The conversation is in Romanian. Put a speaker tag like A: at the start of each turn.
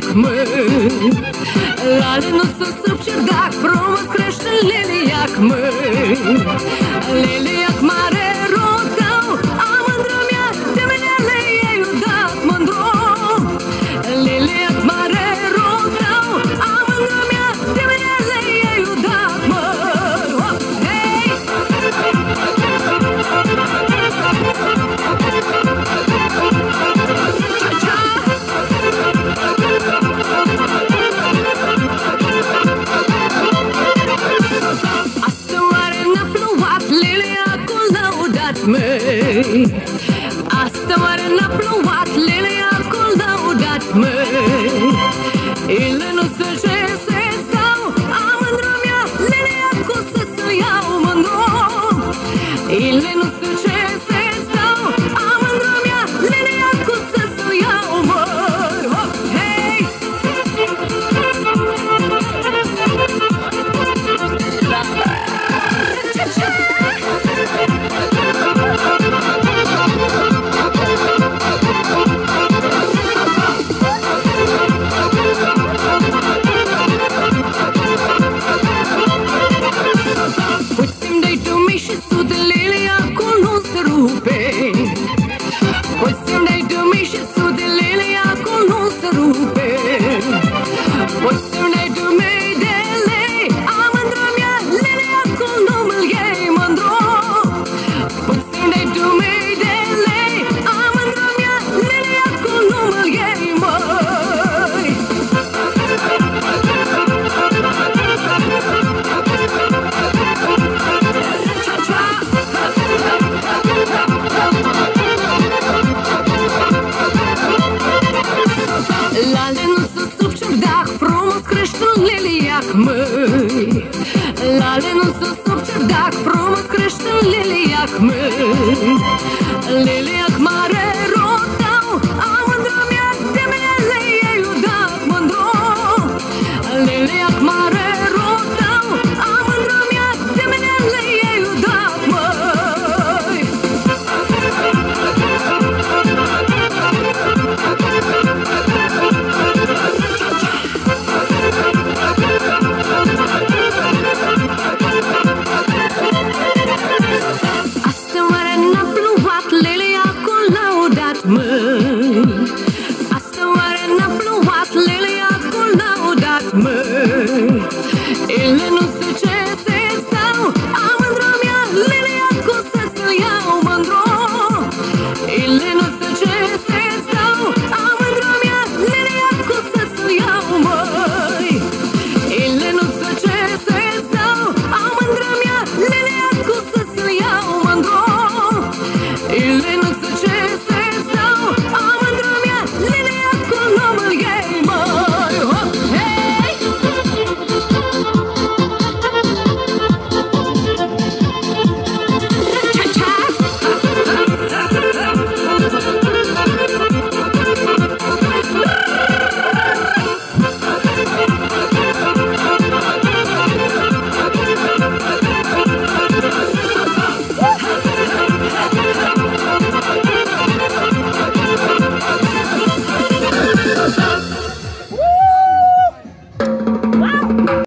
A: как мы лаліну сусу в чердак, промоскрешне лілі, як ми. 美 Tururu măi Lale nu se supte, dacă frumos crește în liliac, măi Lili mei. Nu se cese stau Amândră mea lilia cu să să iau mândro Ele nu se cese stau Amândră mea lilia cu să se cese stau Amândră nu se